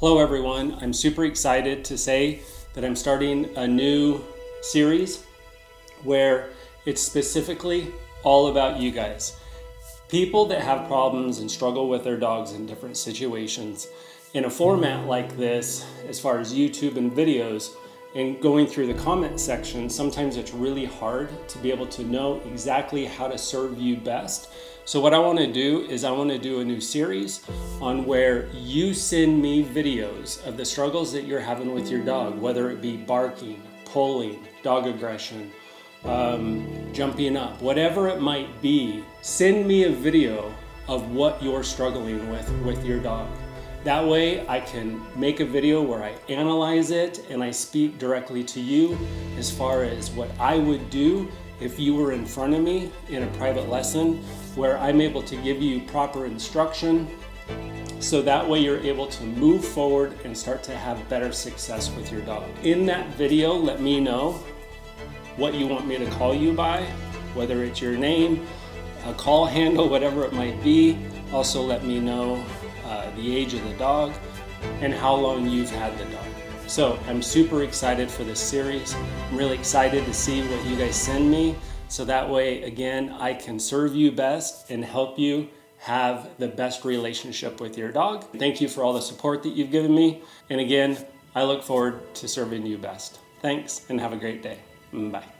Hello, everyone. I'm super excited to say that I'm starting a new series where it's specifically all about you guys. People that have problems and struggle with their dogs in different situations. In a format like this, as far as YouTube and videos, and going through the comment section, sometimes it's really hard to be able to know exactly how to serve you best. So what I want to do is I want to do a new series on where you send me videos of the struggles that you're having with your dog, whether it be barking, pulling, dog aggression, um, jumping up, whatever it might be, send me a video of what you're struggling with with your dog. That way I can make a video where I analyze it and I speak directly to you as far as what I would do if you were in front of me in a private lesson where I'm able to give you proper instruction so that way you're able to move forward and start to have better success with your dog. In that video, let me know what you want me to call you by, whether it's your name, a call handle, whatever it might be. Also let me know uh, the age of the dog and how long you've had the dog. So I'm super excited for this series. I'm really excited to see what you guys send me. So that way, again, I can serve you best and help you have the best relationship with your dog. Thank you for all the support that you've given me. And again, I look forward to serving you best. Thanks and have a great day. Bye.